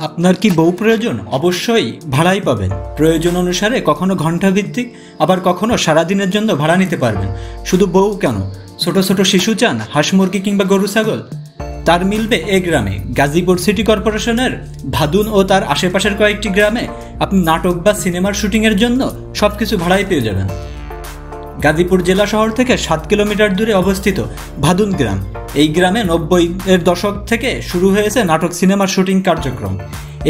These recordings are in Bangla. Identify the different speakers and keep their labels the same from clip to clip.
Speaker 1: আপনার কি বউ প্রয়োজন? অবশ্যই ভাড়াই পাবেন। প্রয়োজন অনুসারে কখনো ঘণ্টা ভিত্তিক আবার কখনো সারাদিনের জন্য ভাড়া নিতে পারবেন। শুধু বউ কেন? ছোট ছোট শিশু চান, হাঁস মুরগি কিংবা গরু, ছাগল? তার মিলবে এ গ্রামে, গাজীপুর সিটি কর্পোরেশনের ভাদুন ও তার আশেপাশের কয়েকটি গ্রামে আপনি নাটক বা সিনেমার শুটিংয়ের জন্য সব কিছু ভাড়াই পেয়ে যাবেন। গাজীপুর জেলা শহর থেকে সাত কিলোমিটার দূরে অবস্থিত ভাদুন গ্রাম। এই গ্রামে নব্বই এর দশক থেকে শুরু হয়েছে নাটক সিনেমার শুটিং কার্যক্রম।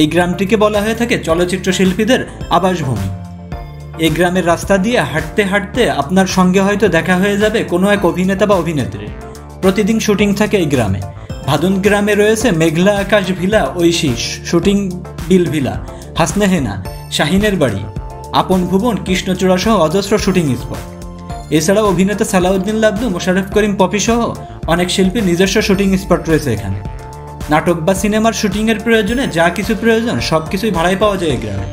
Speaker 1: এই গ্রামটিকে বলা হয়ে থাকে চলচ্চিত্র শিল্পীদের আবাসভূমি। এই গ্রামের রাস্তা দিয়ে হাঁটতে হাঁটতে আপনার সঙ্গে হয়তো দেখা হয়ে যাবে কোনো এক অভিনেতা বা অভিনেত্রী। প্রতিদিন শুটিং থাকে এই গ্রামে। ভাদুন গ্রামে রয়েছে মেঘলা আকাশ ভিলা, ঐশী, শুটিং বিল ভিলা, হাসনেহেনা, শাহিনের বাড়ি, আপন ভুবন, কৃষ্ণচূড়া সহ অজস্র শুটিং স্পট। এছাড়াও অভিনেতা সালাউদ্দিন লাবদু মোশারফ করিম পপি সহ অনেক শিল্পীর নিজস্ব শুটিং স্পট রয়েছে এখানে। নাটক বা সিনেমার শুটিংয়ের প্রয়োজনে যা কিছু প্রয়োজন সব কিছুই ভাড়ায় পাওয়া যায় গ্রামে।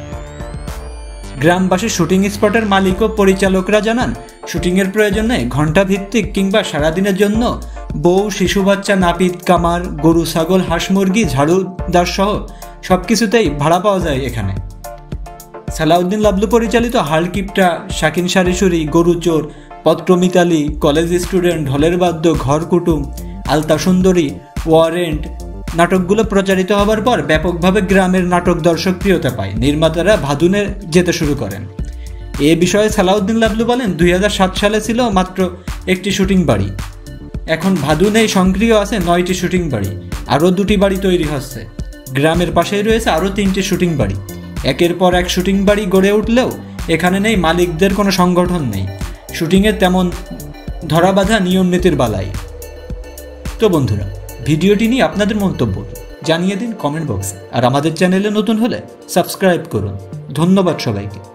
Speaker 1: গ্রামবাসী শুটিং স্পটের মালিক ও পরিচালকরা জানান শুটিংয়ের প্রয়োজনে ঘণ্টা ভিত্তিক কিংবা সারাদিনের জন্য বউ, শিশু বাচ্চা, নাপিত, কামার, গরু, ছাগল, হাঁস, মুরগি ঝাড়ুদার সহ সব কিছুতেই ভাড়া পাওয়া যায় এখানে। সালাউদ্দিন লাবলু পরিচালিত হালকিপটা শাকিন সারিসুরি, গরু চোর পত্রমিতালি কলেজ স্টুডেন্ট ঢলের বাদ্য, ঘর কুটুম, আলতা সুন্দরী ওয়ারেন্ট নাটকগুলো প্রচারিত হবার পর ব্যাপকভাবে গ্রামের নাটক দর্শক প্রিয়তা পায়। নির্মাতারা ভাদুনে যেতে শুরু করেন। এ বিষয়ে সালাউদ্দিন লাবলু বলেন, দুই হাজার সাত সালে ছিল মাত্র একটি শুটিং বাড়ি। এখন ভাদুনেই সক্রিয় আছে নয়টি শুটিং বাড়ি। আরও দুটি বাড়ি তৈরি হচ্ছে। গ্রামের পাশেই রয়েছে আরও তিনটি শুটিং বাড়ি। একের পর এক শুটিং বাড়ি গড়ে উঠলেও এখানে নেই মালিকদের কোনো সংগঠন নেই। শুটিংয়ের তেমন ধরা বাঁধা নিয়ম নীতির বালাই। তো বন্ধুরা, ভিডিওটি নিয়ে আপনাদের মন্তব্য জানিয়ে দিন কমেন্ট বক্সে। আর আমাদের চ্যানেলে নতুন হলে সাবস্ক্রাইব করুন। ধন্যবাদ সবাইকে।